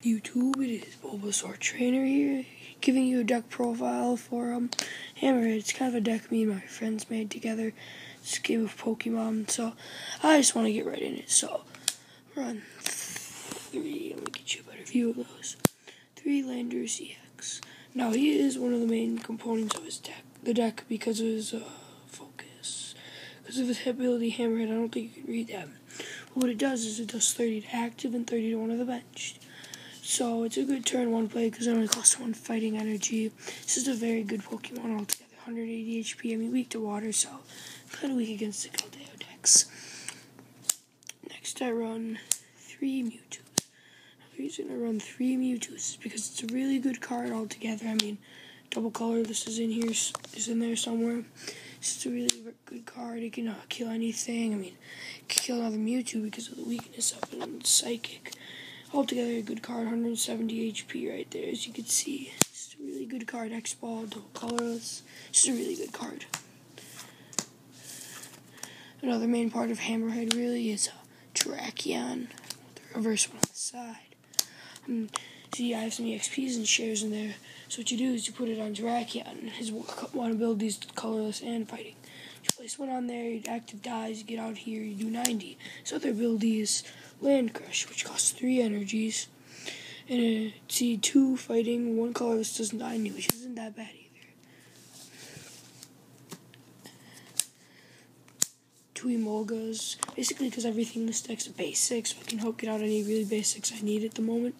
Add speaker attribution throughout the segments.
Speaker 1: YouTube, it is Bulbasaur Trainer here, giving you a deck profile for um Hammerhead. It's kind of a deck me and my friends made together. It's a game of Pokemon, so I just want to get right in it. So, run three, let me get you a better view of those. Three Landorus EX. Now, he is one of the main components of his deck, the deck, because of his uh, focus. Because of his ability Hammerhead, I don't think you can read that. But what it does is it does 30 to active and 30 to one of the bench. So it's a good turn one play because it only costs one fighting energy. This is a very good Pokemon altogether. 180 HP. I mean, weak to water, so kind of weak against the Keldeo decks. Next, I run three Mewtwo's. The reason I run three Mewtwo's is because it's a really good card altogether. I mean, double color. This is in here, is in there somewhere. It's a really good card. It can uh, kill anything. I mean, it can kill another Mewtwo because of the weakness of it and Psychic. Altogether, a good card, 170 HP right there, as you can see. It's a really good card, X-Ball, double colorless. It's a really good card. Another main part of Hammerhead really is uh, Terrakion, the reverse one on the side. Um, see, I have some EXPs and shares in there. So what you do is you put it on Terrakion. His one abilities, colorless and fighting. Place one on there, active dies, you get out here, you do 90. So other ability is Land Crush, which costs 3 energies. And uh, see, 2 fighting, 1 colorless doesn't die new, which isn't that bad either. Two Emolgas, basically because everything in this deck's a basic, so I can help get out any really basics I need at the moment.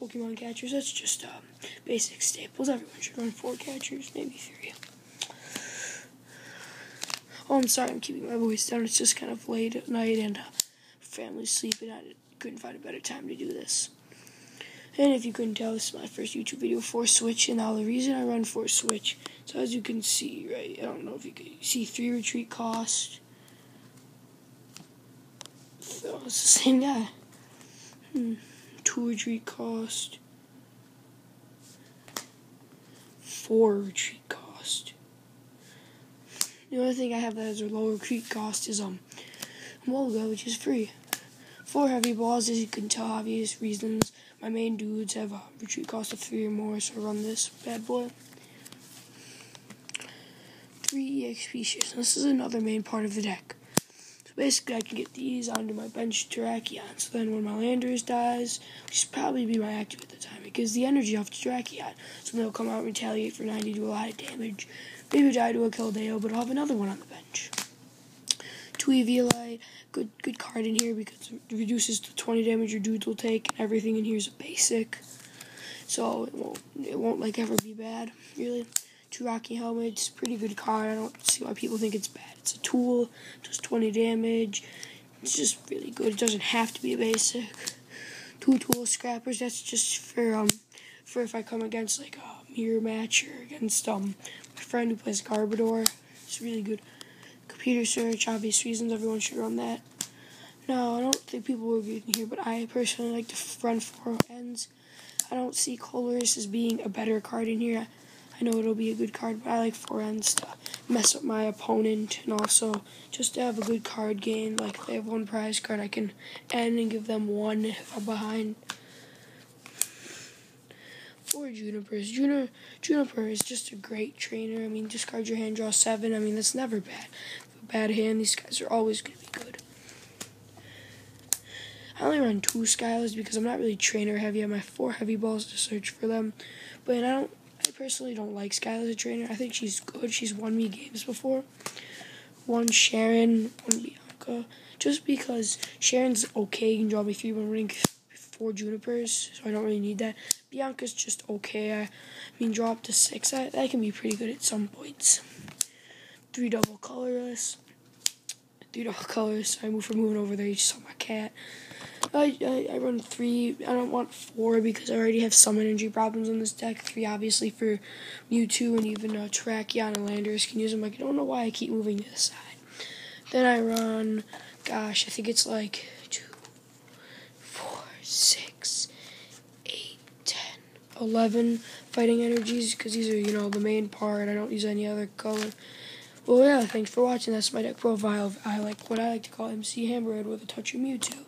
Speaker 1: Pokemon catchers, that's just um, basic staples. Everyone should run four catchers, maybe three. Oh, I'm sorry, I'm keeping my voice down. It's just kind of late at night and uh, family's sleeping. I couldn't find a better time to do this. And if you couldn't tell, this is my first YouTube video for Switch. And now the reason I run for Switch, so as you can see, right, I don't know if you can see three retreat cost. Oh, it's the same guy. Hmm. Retreat cost. Retreat cost. The only thing I have that has a lower retreat cost is um Molga, which is free. Four heavy balls, as you can tell, obvious reasons. My main dudes have a retreat cost of three or more, so I run this bad boy. Three EXP shares. This is another main part of the deck. Basically, I can get these onto my bench Terrakion. So then when my Landorus dies, which should probably be my active at the time, it gives the energy off to Terrakion. So they'll come out and retaliate for 90, do a lot of damage. Maybe die to a Keldeo, but I'll have another one on the bench. Eviolite, good good card in here because it reduces the 20 damage your dudes will take. Everything in here is a basic, so it won't it won't like ever be bad really. Rocky Helmets, pretty good card. I don't see why people think it's bad. It's a tool, does 20 damage. It's just really good. It doesn't have to be a basic. Two Tool Scrappers, that's just for um for if I come against like a mirror match or against um my friend who plays Garbodor. It's really good. Computer search, obvious reasons, everyone should run that. No, I don't think people will with me here, but I personally like to run four ends. I don't see Colress as being a better card in here. I know it'll be a good card, but I like four ends to mess up my opponent and also just to have a good card game. Like if they have one prize card, I can end and give them one if I'm behind. Four Junipers. Juniper, Juniper is just a great trainer. I mean, discard your hand, draw seven. I mean, that's never bad. Bad hand, these guys are always going to be good. I only run two Skylas because I'm not really trainer heavy. I have my four heavy balls to search for them. But I don't I personally don't like Skyla as a trainer. I think she's good. She's won me games before. One Cheren, one Bianca. Just because Cheren's okay, you can draw me three when running four Junipers, so I don't really need that. Bianca's just okay. I mean, draw up to six. I, that can be pretty good at some points. Three double colorless. Three double colors. I move for moving over there. You just saw my cat. I, I, I run three. I don't want four because I already have some energy problems on this deck. Three, obviously, for Mewtwo and even uh, Terrakion and Landorus can use them. Like, I don't know why I keep moving to the side. Then I run, gosh, I think it's like two, four, six, eight, ten, eleven fighting energies because these are, you know, the main part. I don't use any other color. Well, yeah, thanks for watching. That's my deck profile. I like what I like to call MC Hammerhead with a touch of Mewtwo.